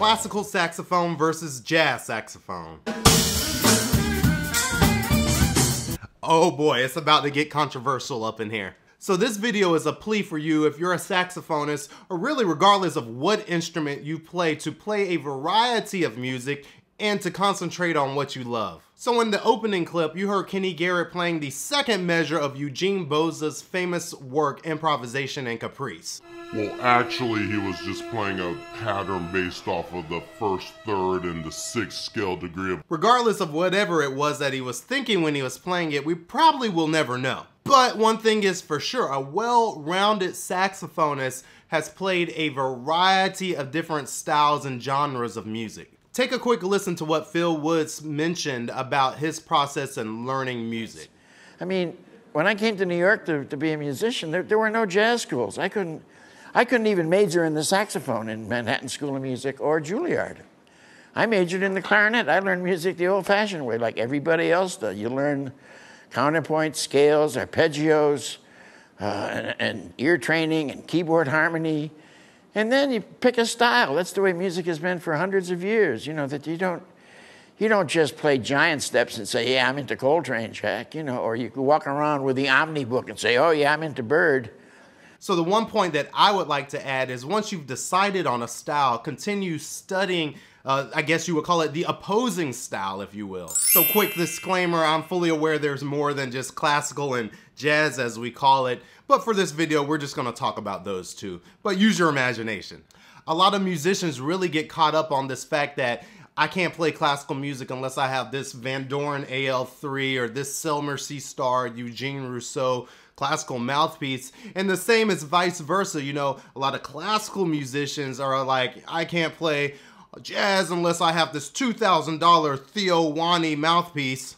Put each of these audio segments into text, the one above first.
classical saxophone versus jazz saxophone. Oh boy, it's about to get controversial up in here. So this video is a plea for you if you're a saxophonist or really regardless of what instrument you play to play a variety of music and to concentrate on what you love. So in the opening clip, you heard Kenny Garrett playing the second measure of Eugene Bozza's famous work, Improvisation and Caprice. Well, actually, he was just playing a pattern based off of the first, third, and the sixth scale degree. Of Regardless of whatever it was that he was thinking when he was playing it, we probably will never know. But one thing is for sure, a well-rounded saxophonist has played a variety of different styles and genres of music. Take a quick listen to what Phil Woods mentioned about his process in learning music. I mean, when I came to New York to, to be a musician, there, there were no jazz schools. I couldn't, I couldn't even major in the saxophone in Manhattan School of Music or Juilliard. I majored in the clarinet. I learned music the old fashioned way, like everybody else does. You learn counterpoint, scales, arpeggios, uh, and, and ear training and keyboard harmony. And then you pick a style. That's the way music has been for hundreds of years. You know, that you don't, you don't just play giant steps and say, yeah, I'm into Coltrane, Jack, you know, or you could walk around with the Omni book and say, oh, yeah, I'm into Bird. So the one point that I would like to add is once you've decided on a style, continue studying uh, I guess you would call it the opposing style, if you will. So quick disclaimer, I'm fully aware there's more than just classical and jazz as we call it, but for this video, we're just gonna talk about those two. But use your imagination. A lot of musicians really get caught up on this fact that I can't play classical music unless I have this Vandoren AL3 or this Selmer C-Star Eugene Rousseau classical mouthpiece. And the same is vice versa. You know, a lot of classical musicians are like, I can't play jazz unless I have this $2,000 Theo Wanne mouthpiece.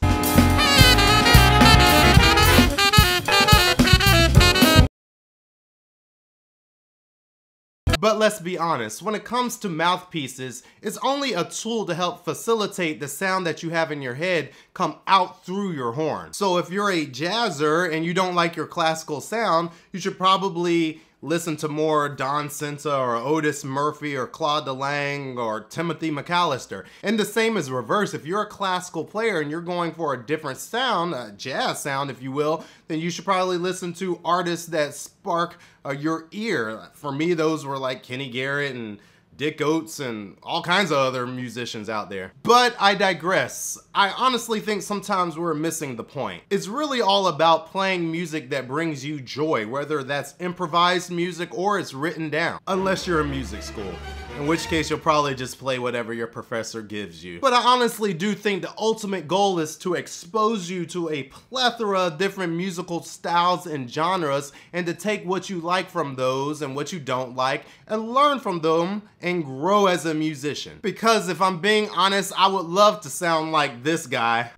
But let's be honest, when it comes to mouthpieces, it's only a tool to help facilitate the sound that you have in your head come out through your horn. So if you're a jazzer and you don't like your classical sound, you should probably listen to more Don Sinta or Otis Murphy or Claude Delangle or Timothy McAllister. And the same is reverse. If you're a classical player and you're going for a different sound, a jazz sound if you will, then you should probably listen to artists that spark uh, your ear. For me, those were like Kenny Garrett and Dick Oatts and all kinds of other musicians out there. But I digress. I honestly think sometimes we're missing the point. It's really all about playing music that brings you joy, whether that's improvised music or it's written down, unless you're in music school in which case you'll probably just play whatever your professor gives you. But I honestly do think the ultimate goal is to expose you to a plethora of different musical styles and genres and to take what you like from those and what you don't like and learn from them and grow as a musician. Because if I'm being honest, I would love to sound like this guy.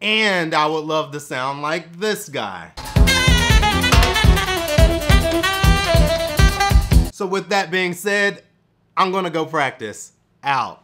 And I would love to sound like this guy. So with that being said, I'm gonna go practice. Out.